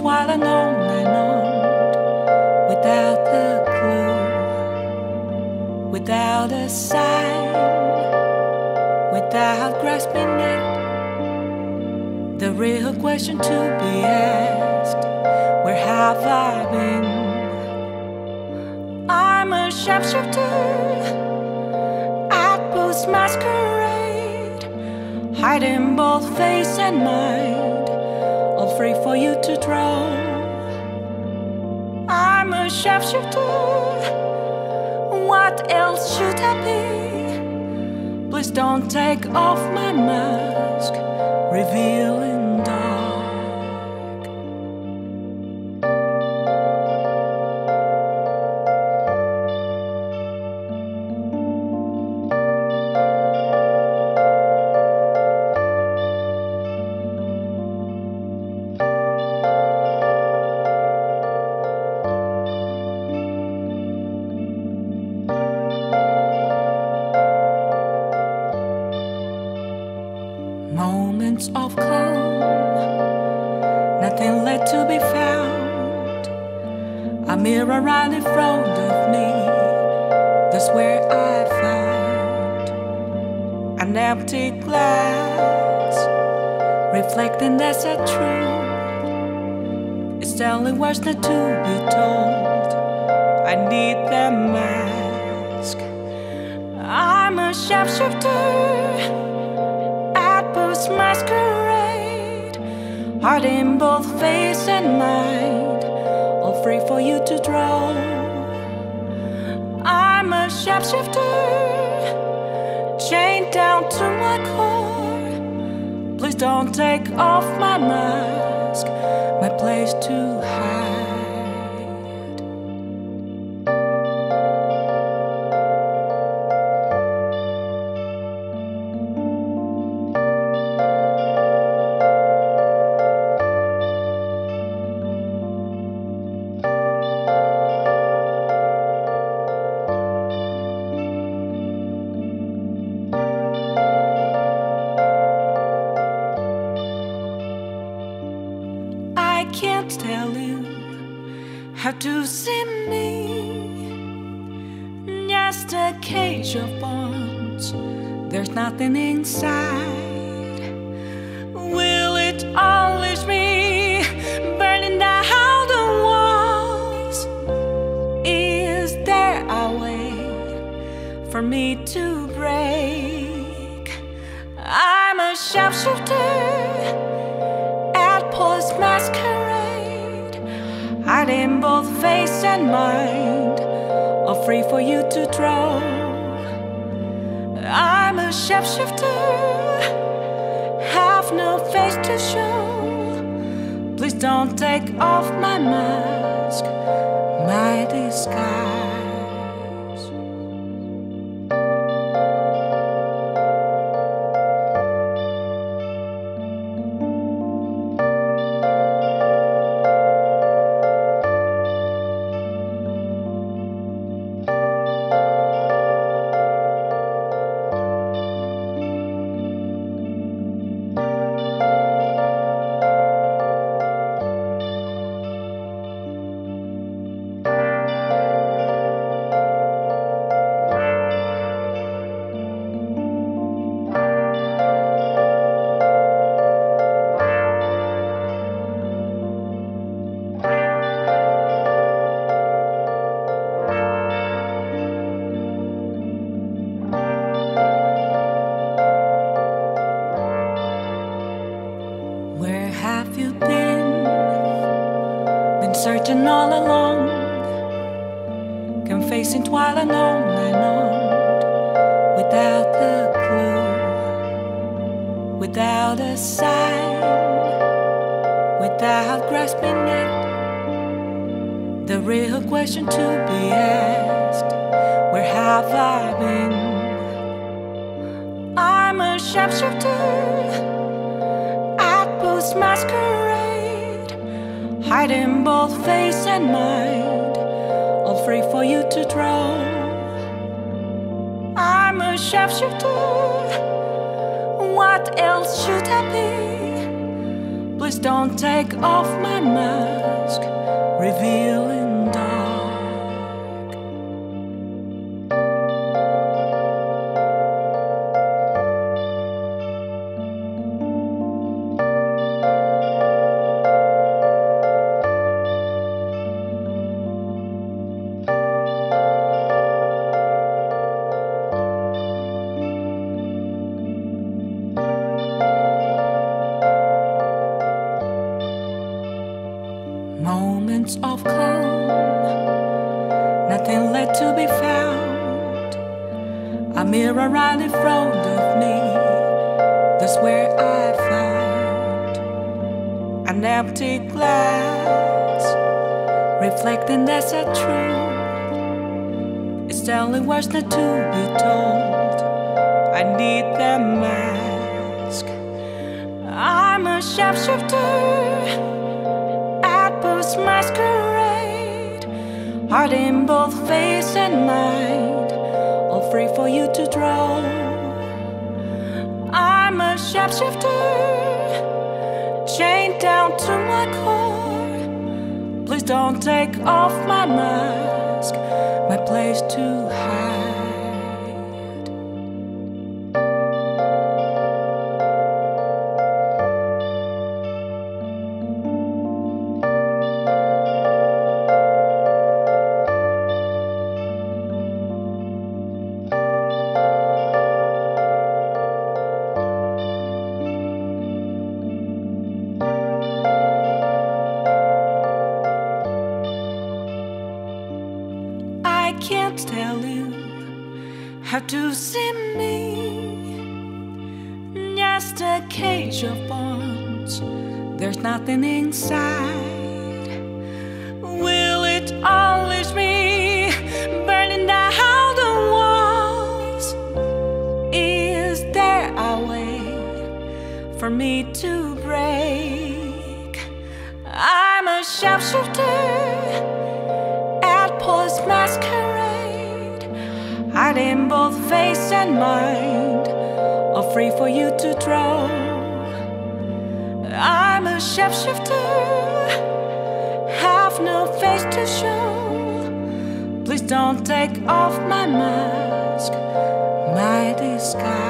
while unknown and on, without a clue, without a sign, without grasping it. The real question to be asked: Where have I been? I'm a sharpshooter at post masquerade, hiding both face and mind, free for you to draw. I'm a chef, chef sharpshooter. What else should I be? Please don't take off my mask, revealing Moments of calm, nothing left to be found. A mirror right in front of me, that's where I found an empty glass, reflecting that's a truth. It's telling words not to be told. I need the mask. I'm a sharpshooter masquerade, heart in both face and mind, all free for you to draw. I'm a sharpshooter, chained down to my core. Please don't take off my mask, see me. Just a cage of bones, there's nothing inside. Will it unleash me, burning down the walls? Is there a way for me to break? I'm a sharpshooter at post masquerade, hiding both face and mind, all free for you to draw. I'm a sharpshooter, have no face to show. Please don't take off my mask, my disguise. Searching all along, confessing while unknown and on, without a clue, without a sign, without grasping it. The real question to be asked: Where have I been? I'm a sharpshooter at post masquerade, hiding both face and mind, all free for you to draw. I'm a sharpshooter. What else should I be? Please don't take off my mask, revealing Of calm, nothing left to be found. A mirror right in front of me, that's where I found an empty glass, reflecting as a truth. It's the only words not to be told. I need the mask. I'm a shapeshifter Masquerade, heart in both face and mind, all free for you to draw. I'm a shapeshifter, chained down to my core. Please don't take off my mask, my place to hide. Tell you how to see me. Just a cage of bones, there's nothing inside. Will it unleash me, burning down the walls? Is there a way for me to break? I'm a sharpshooter at Masquerade, hiding both face and mind, all free for you to draw. I'm a shapeshifter, have no face to show. Please don't take off my mask, my disguise.